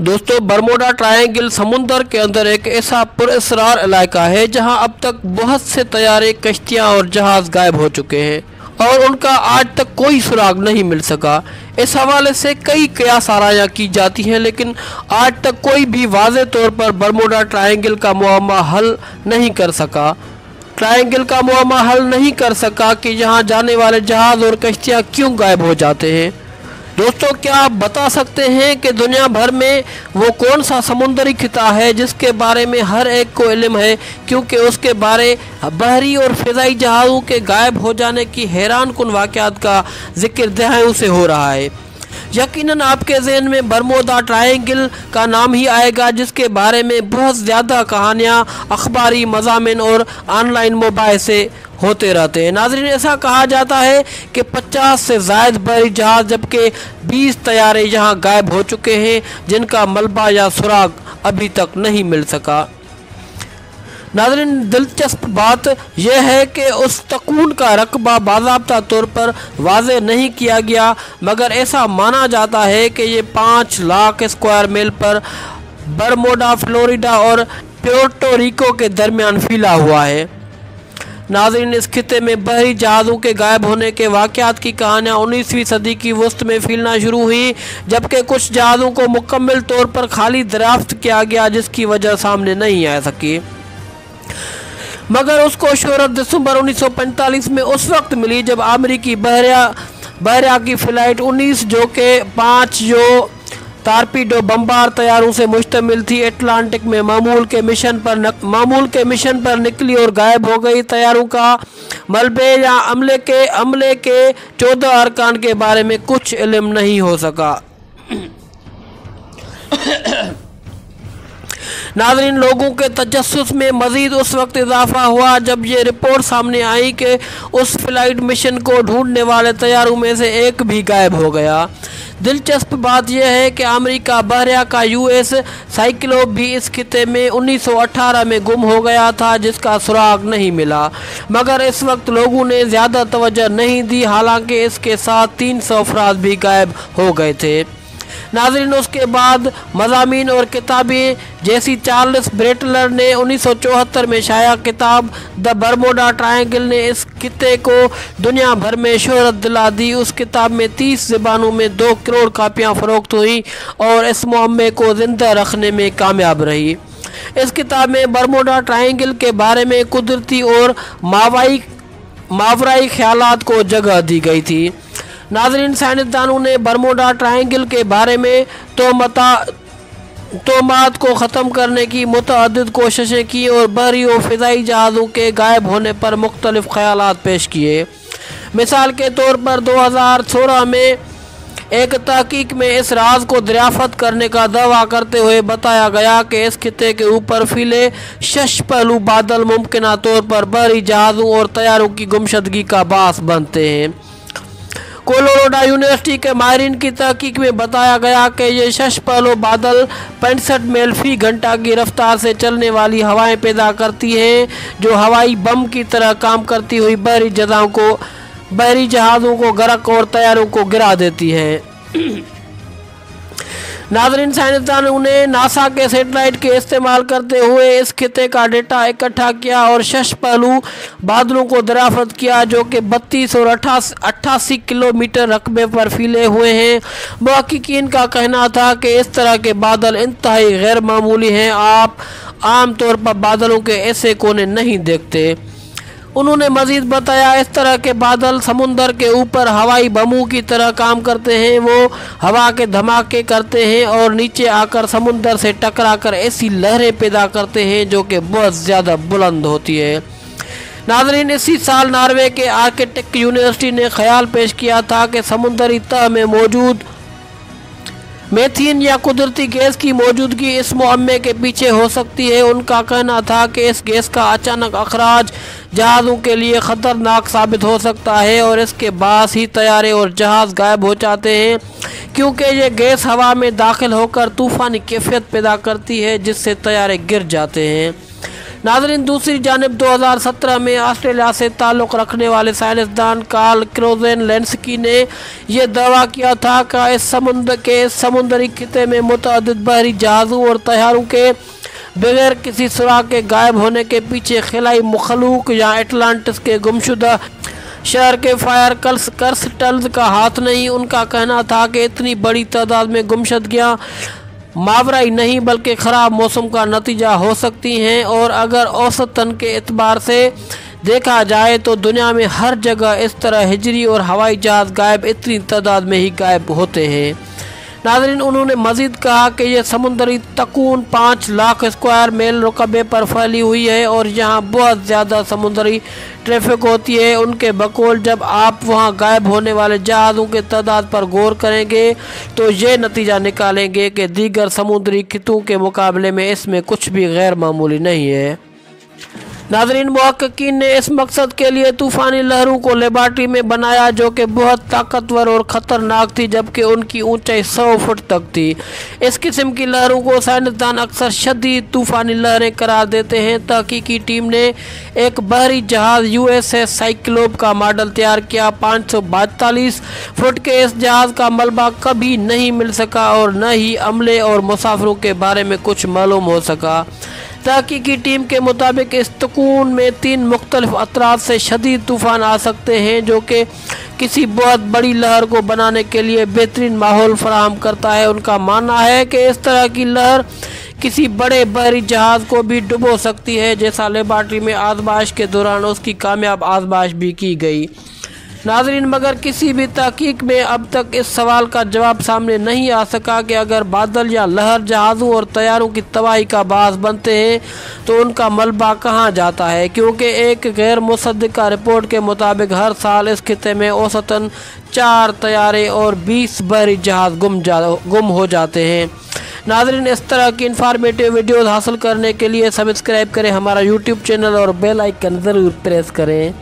दोस्तों, Bermuda triangle समुंदर के अंदर एक ऐसा पुरस्रार इलाका है, जहाँ अब तक बहुत से तैयारे, कश्तियाँ और जहाज़ गायब हो चुके हैं और उनका आज तक कोई सुराग नहीं मिल सका। इस हवाले से कई कयास आरायाँ की जाती हैं, लेकिन आज तक कोई भी वाज तौर पर बरमोडा ट्रायंगल का मुआमा हल नहीं कर सका। ट्रायंगल का मुआमा हल नहीं कर सका कि यहाँ जाने वाले जहाज़ और कश्तियाँ क्यों गायब हो जाते हैं। दोस्तों, क्या आप बता सकते हैं कि दुनिया भर में वो कौन सा समुद्री खिता है जिसके बारे में हर एक को इलम है, क्योंकि उसके बारे बहरी और फ़िज़ाई जहाज़ों के गायब हो जाने की हैरान कन वाक़ का ज़िक्र दहाइयों से हो रहा है। यकीनन आपके जहन में बरमोदा ट्रायंगल का नाम ही आएगा, जिसके बारे में बहुत ज़्यादा कहानियाँ अखबारी मजामिन और ऑनलाइन मोबाइल से होते रहते हैं। नाजरीन, ऐसा कहा जाता है कि 50 से जायद बड़ी जहाज़, जबकि 20 तैयारे यहाँ गायब हो चुके हैं, जिनका मलबा या सुराग अभी तक नहीं मिल सका। नाजरीन, दिलचस्प बात यह है कि उस तकून का रकबा बाबा तौर पर वाज नहीं किया गया, मगर ऐसा माना जाता है कि ये पाँच लाख स्क्वायर मील पर बरमोडा, फ्लोरिडा और प्योर्टो रिको के दरमियान फैला हुआ है। नाजरीन, इस खत्े में बहरी जहाज़ों के गायब होने के वाक़ात की कहानियाँ उन्नीसवीं सदी की वस्त में फैलना शुरू हुई, जबकि कुछ जहाज़ों को मुकम्मल तौर पर खाली दराफ्त किया गया, जिसकी वजह सामने नहीं आ सकी। मगर उसको शहरत दिसंबर 1945 में उस वक्त मिली जब अमरीकी बहरिया बहरिया की फ़्लाइट 19 जो के पाँच जो तारपीडो बम्बार तैयारों से मुश्तमिल थी। एटलांटिक में मामूल के मिशन पर नक, मामूल के मिशन पर निकली और गायब हो गई। तैयारों का मलबे या अमले के अमले के चौदह अरकान के बारे में कुछ इलम नहीं हो सका। नाजरीन, लोगों के तजस में मजीद उस वक्त इजाफा हुआ जब ये रिपोर्ट सामने आई कि उस फ़्लाइट मिशन को ढूँढने वाले तैयारों में से एक भी गायब हो गया। दिलचस्प बात यह है कि अमेरिका बहरिया का यूएस साइकिलो भी इस खत्े में 1918 में गुम हो गया था, जिसका सुराग नहीं मिला। मगर इस वक्त लोगों ने ज़्यादा तवज्जो नहीं दी, हालाँकि इसके साथ 300 अफराद भी गायब हो गए थे। नाजरीन, उसके बाद मजामी और किताबें जैसी चार्ल्स ब्रेटलर ने उन्नीस सौ चौहत्तर में शाया किताब द बर्मोडा ट्रायंगल ने इस खत्े को दुनिया भर में शहरत दिला दी। उस किताब में तीस ज़बानों में दो करोड़ कापियाँ फ़रोख्त हुई और इस मम्मे को ज़िंदा रखने में कामयाब रही। इस किताब में बर्मोडा ट्रायंगल के बारे में कुदरती और मावाई मावराई ख्याल को जगह दी गई थी। नाजरीन साइंसदानों ने बरमोडा ट्राइंगल के बारे में तोमता, तोमात को ख़त्म करने की मतद कोशिशें की और बहरी और फ़िज़ाई जहाज़ों के गायब होने पर मुख्तलिफ़ ख्याल पेश किए। मिसाल के तौर पर दो हज़ार सोलह में एक तहकीक में इस राज को दरियाफत करने का दावा करते हुए बताया गया कि इस खत्े के ऊपर फिले शश पहलू बादल मुमकिन तौर पर बहरी जहाज़ों और तैयारों की गुमशदगी का बास बनते हैं। कोलोरोडा यूनिवर्सिटी के माहरीन की तहकीक में बताया गया कि ये शश पहलो बादल पैंसठ मेल फ़ी घंटा की रफ्तार से चलने वाली हवाएँ पैदा करती हैं, जो हवाई बम की तरह काम करती हुई बहरी जगहों को बहरी जहाज़ों को गरक और तैयारों को गिरा देती हैं। नाजरीन साइंसदानों ने नासा के सेटेलाइट के इस्तेमाल करते हुए इस खत्े का डेटा इकट्ठा किया और शश पहलू बादलों को दराफत किया, जो कि बत्तीस और अट्ठासी किलोमीटर रकबे पर फैले हुए हैं। महकिन का कहना था कि इस तरह के बादल इंतहाई गैर मामूली हैं। आप आम तौर पर बादलों के ऐसे कोने नहीं देखते। उन्होंने मजीद बताया, इस तरह के बादल समुंदर के ऊपर हवाई बमों की तरह काम करते हैं, वो हवा के धमाके करते हैं और नीचे आकर समुंदर से टकरा कर ऐसी लहरें पैदा करते हैं जो कि बहुत ज़्यादा बुलंद होती है। नाजरीन, इसी साल नार्वे के आर्किटेक्ट यूनिवर्सिटी ने ख्याल पेश किया था कि समुंदरी तह में मौजूद मेथीन या कुदरती गैस की मौजूदगी इस मुआमे के पीछे हो सकती है। उनका कहना था कि इस गैस का अचानक अखराज जहाज़ों के लिए ख़तरनाक साबित हो सकता है और इसके बाद ही तैयारे और जहाज़ गायब हो जाते हैं, क्योंकि ये गैस हवा में दाखिल होकर तूफ़ानी कैफियत पैदा करती है, जिससे तैयारे गिर जाते हैं। नाजरीन, दूसरी जानब 2017 में ऑस्ट्रेलिया से ताल्लुक़ रखने वाले साइंसदान कार्ल क्रोजन लेंसकी ने यह दावा किया था कि इस समुद्र के समुद्री खिते में मुतद बहरी जहाज़ों और तैयारों के बगैर किसी सुराग के गायब होने के पीछे खिलाई मखलूक या एटलांटिस के गुमशुदा शहर के फायर कल्स कर्स टल्स का हाथ नहीं। उनका कहना था कि इतनी बड़ी तादाद में गुमशदगियाँ मावराई नहीं, बल्कि ख़राब मौसम का नतीजा हो सकती हैं। और अगर औसतन के अतबार से देखा जाए तो दुनिया में हर जगह इस तरह हिजरी और हवाई जहाज़ गायब, इतनी तादाद में ही गायब होते हैं। नाजरीन, उन्होंने मजीद कहा कि यह समुद्री तकून पाँच लाख स्क्वायर मेल रुकबे पर फैली हुई है और यहाँ बहुत ज़्यादा समुद्री ट्रैफ़िक होती है। उनके बकौल जब आप वहाँ गायब होने वाले जहाज़ों के तादाद पर गौर करेंगे तो ये नतीजा निकालेंगे कि दीगर समुद्री खितों के मुकाबले में इसमें कुछ भी गैर मामूली नहीं है। नाजरीन महक्कीन ने इस मकसद के लिए तूफ़ानी लहरों को लेबार्ट्री में बनाया, जो कि बहुत ताकतवर और ख़तरनाक थी, जबकि उनकी ऊंचाई सौ फुट तक थी। इस किस्म की लहरों को साइंसदान अक्सर शदीद तूफ़ानी लहरें करार देते हैं। तहकीकी टीम ने एक बहरी जहाज़ यू एस एस साइक्लोब का मॉडल तैयार किया। पाँच सौ बैतालीस फुट के इस जहाज़ का मलबा कभी नहीं मिल सका और न ही अमले और मुसाफरों के बारे में कुछ मालूम हो सका। तहकीकी टीम के मुताबिक इस तकून में तीन मुख्तलिफ़ अतरात से शदीद तूफ़ान आ सकते हैं, जो कि किसी बहुत बड़ी लहर को बनाने के लिए बेहतरीन माहौल फराहम करता है। उनका मानना है कि इस तरह की लहर किसी बड़े बहरी जहाज़ को भी डुबो सकती है, जैसा लेबार्ट्री में आजमाइश के दौरान उसकी कामयाब आजमाइश भी की गई। नाजरीन, मगर किसी भी तहकीक में अब तक इस सवाल का जवाब सामने नहीं आ सका कि अगर बादल या लहर जहाज़ों और तैयारों की तबाही का बास बनते हैं तो उनका मलबा कहाँ जाता है? क्योंकि एक गैर मुसदा रिपोर्ट के मुताबिक हर साल इस खत्े में औसतन चार तैयारे और बीस बहरी जहाज़ गुम जा, गुम हो जाते हैं। नाजरीन, इस तरह की इन्फॉर्मेटिव वीडियोज़ हासिल करने के लिए सब्सक्राइब करें हमारा यूट्यूब चैनल और बेल आइकन ज़रूर प्रेस करें।